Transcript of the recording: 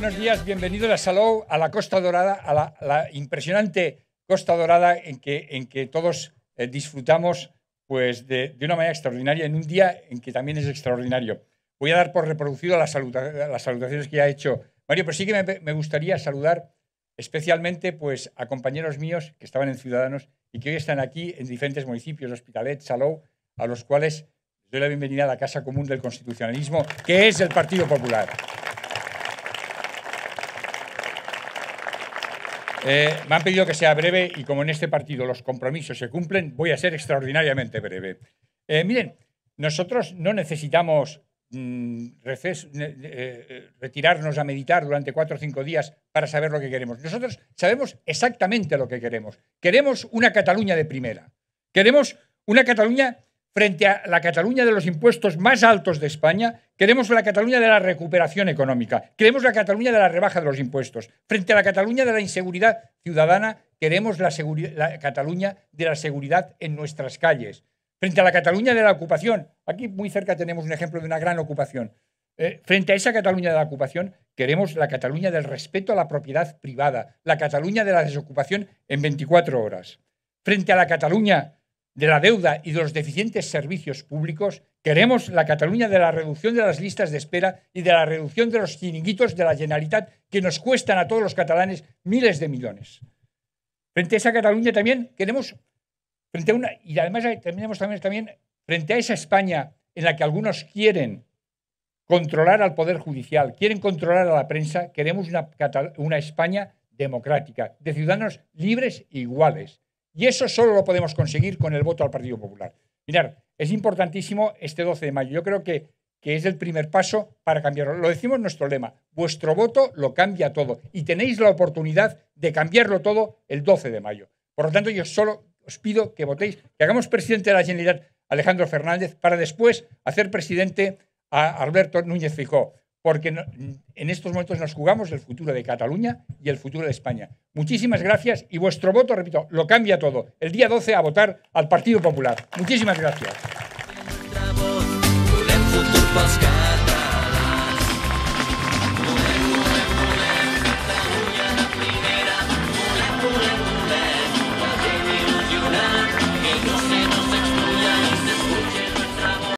buenos días, bienvenidos a Salou, a la Costa Dorada, a la, la impresionante Costa Dorada en que, en que todos eh, disfrutamos pues, de, de, una manera extraordinaria, en un día en que también es extraordinario. Voy a dar por reproducido las, saluda las salutaciones que ya ha hecho Mario, pero sí que me, me, gustaría saludar especialmente pues, a compañeros míos que estaban en Ciudadanos y que hoy están aquí en diferentes municipios, Hospitalet, Salou, a los cuales doy la bienvenida a la Casa Común del Constitucionalismo, que es el Partido Popular. Eh, me han pedido que sea breve y como en este partido los compromisos se cumplen, voy a ser extraordinariamente breve. Eh, miren, nosotros no necesitamos mm, eh, retirarnos a meditar durante cuatro o cinco días para saber lo que queremos. Nosotros sabemos exactamente lo que queremos. Queremos una Cataluña de primera. Queremos una Cataluña frente a la Cataluña de los impuestos más altos de España, queremos la Cataluña de la recuperación económica, queremos la Cataluña de la rebaja de los impuestos. Frente a la Cataluña de la inseguridad ciudadana, queremos la, Cataluña de la seguridad en nuestras calles. Frente a la Cataluña de la ocupación, aquí muy cerca tenemos un ejemplo de una gran ocupación. Eh, frente a esa Cataluña de la ocupación, queremos la Cataluña del respeto a la propiedad privada, la Cataluña de la desocupación en 24 horas. Frente a la Cataluña de la deuda y de los deficientes servicios públicos, queremos la Cataluña de la reducción de las listas de espera y de la reducción de los chiringuitos de la Generalitat que nos cuestan a todos los catalanes miles de millones. Frente a esa Cataluña también queremos, frente a una, y además tenemos también, también frente a esa España en la que algunos quieren controlar al Poder Judicial, quieren controlar a la prensa, queremos una, una España democrática, de ciudadanos libres e iguales, y eso solo lo podemos conseguir con el voto al Partido Popular. Mirar, es importantísimo este 12 de mayo. Yo creo que, que es el primer paso para cambiarlo. Lo decimos nuestro lema, vuestro voto lo cambia todo y tenéis la oportunidad de cambiarlo todo el 12 de mayo. Por lo tanto, yo solo os pido que votéis, que hagamos presidente de la Generalitat Alejandro Fernández para después hacer presidente a Alberto Núñez Fijó porque en estos momentos nos jugamos el futuro de Cataluña y el futuro de España. Muchísimas gracias y vuestro voto, repito, lo cambia todo. El día 12 a votar al Partido Popular. Muchísimas gracias.